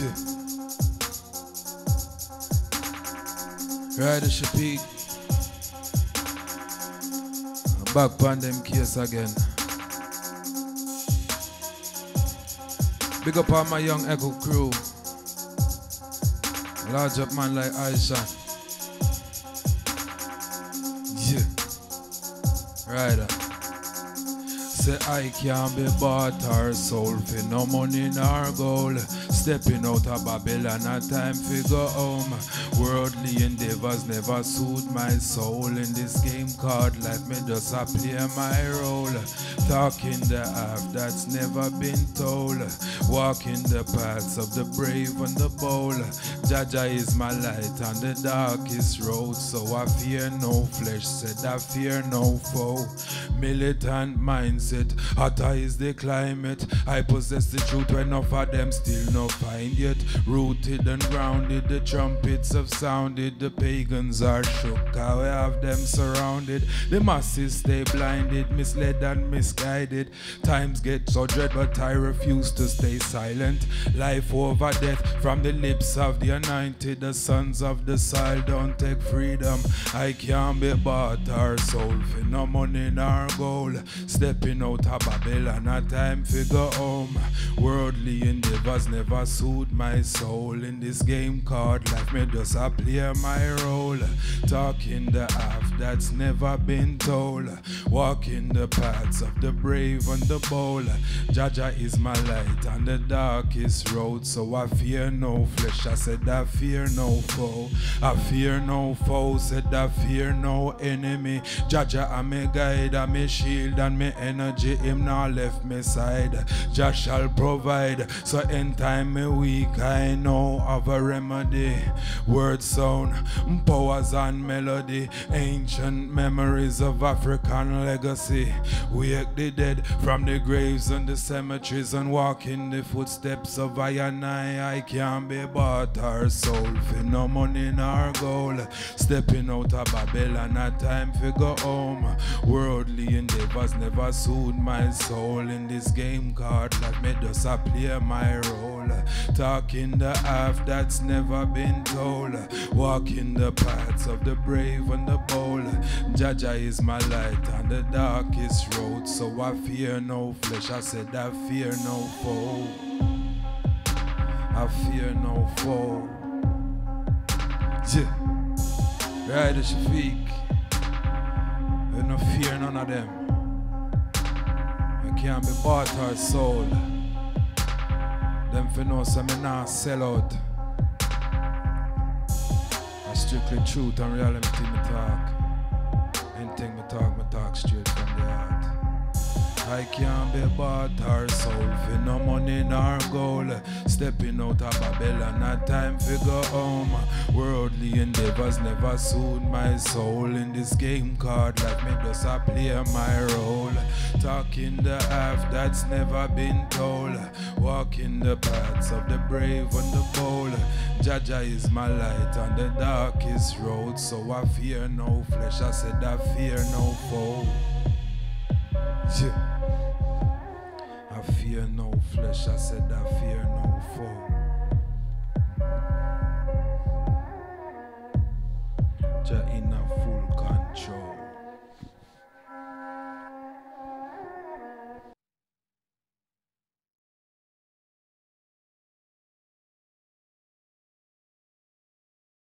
Yeah. Rider Shafique. Back on them case again. Big up on my young Echo crew. Large up man like Aisha. Yeah. Rider. Say I can't be bought or sold for no money nor gold. Stepping out of Babylon, a time figure home. Worldly endeavors never suit my soul. In this game called life, me just a play my role. Talking the half that's never been told. Walking the paths of the brave and the bold. Jah Jah is my light on the darkest road. So I fear no flesh, said I fear no foe. Militant mindset, hotter is the climate. I possess the truth when enough of them still no find yet. Rooted and grounded, the trumpets have sounded. The pagans are shook, how we have them surrounded. The masses stay blinded, misled and misguided. Times get so dread, but I refuse to stay silent. Life over death from the lips of the anointed. The sons of the soil don't take freedom. I can't be bought or sold for no money nor gold. Stepping out of Babylon, a time go home. Worldly endeavors never suit my soul. In this game called life, me just a play my role. Talking the half that's never been told. Walking the paths of the brave and the bold. Jah Jah is my light on the darkest road. So I fear no flesh. I said I fear no foe. I fear no foe. Said I fear no enemy. Jah Jah, I'm a guide, I'm a shield and me energy. Him now left me side. Jah shall provide. So in time me weak, I know of a remedy. Word sound, powers and melody. Ancient memories of African legacy. Wake the dead from the graves and the cemeteries and walk in the footsteps of I and I. I can't be bought or sold for no money nor gold. Stepping out of Babylon, a time to go home. Worldly endeavors never suit my soul in this game card. Like me just play my role. Talking the half that's never been told. Walking the paths of the brave and the bold. Jah Jah is my light on the darkest road. So I fear no flesh. I said I fear no foe. I fear no foe. Yeah. Rider Shafique. I no fear none of them. I can't be bought or sold. Them for know so me nah sell out. I strictly truth and reality me talk. Anything me talk, me talk straight from the heart. I can't be bought or sold for no money nor gold. Stepping out of Babylon, not time to go home. Worldly endeavors never suit my soul in this game card. Like me just a play my role. Talking the half that's never been told. Walking the paths of the brave and the bold. Jah Jah is my light on the darkest road. So I fear no flesh. I said I fear no foe. Yeah. I fear no flesh, I said I fear no foe. Jah in